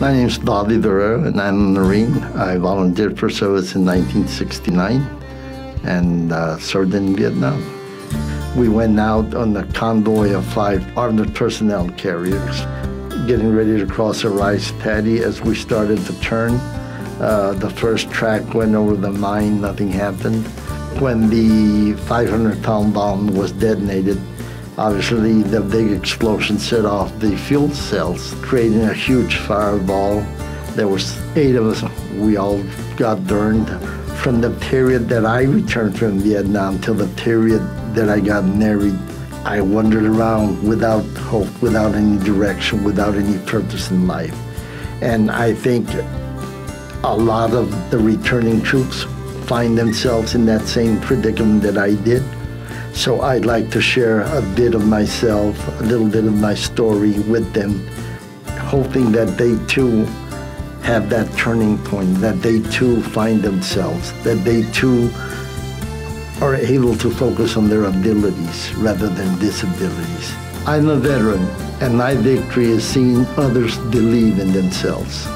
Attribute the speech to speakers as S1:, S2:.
S1: My name is Bobby Barrera, and I'm a Marine. I volunteered for service in 1969 and uh, served in Vietnam. We went out on the convoy of five armored personnel carriers, getting ready to cross a rice paddy as we started to turn. Uh, the first track went over the mine, nothing happened. When the 500 pound bomb was detonated, obviously the big explosion set off the fuel cells, creating a huge fireball. There was eight of us. We all got burned. From the period that I returned from Vietnam till the period that I got married, I wandered around without hope, without any direction, without any purpose in life. And I think a lot of the returning troops find themselves in that same predicament that I did. So I'd like to share a bit of myself, a little bit of my story with them, hoping that they too have that turning point, that they too find themselves, that they too are able to focus on their abilities rather than disabilities. I'm a veteran, and my victory is seeing others believe in themselves.